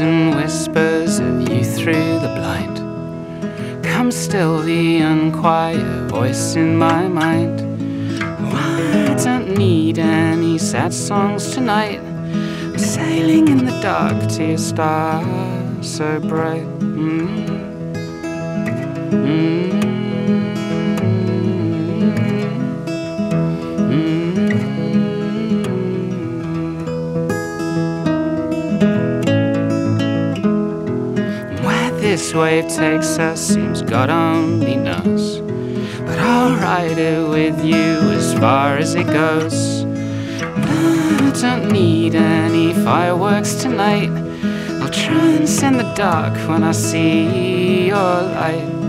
and whispers of you through the blind. Come still the unquiet voice in my mind. I don't need any sad songs tonight. I'm sailing in the dark to a star so bright. Mm. Mm. This wave takes us seems God only knows. But I'll ride it with you as far as it goes. I don't need any fireworks tonight. I'll transcend the dark when I see your light.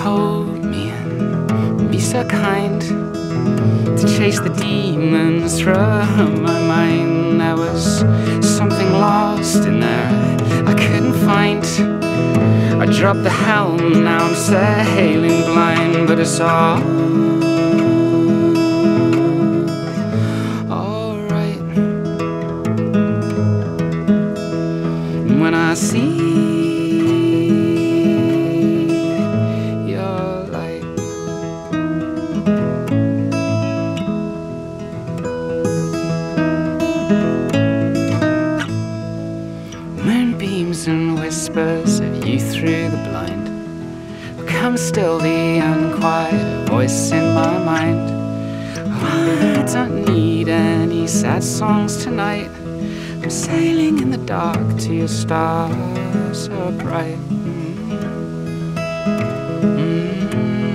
Hold me and be so kind to chase the demons from my mind? There was something lost in there I couldn't find. I dropped the helm, now I'm sailing blind, but it's all alright. When I see Moonbeams and whispers of you through the blind. Come still the unquiet voice in my mind. I don't need any sad songs tonight. I'm sailing in the dark to your stars so bright. Mm. Mm.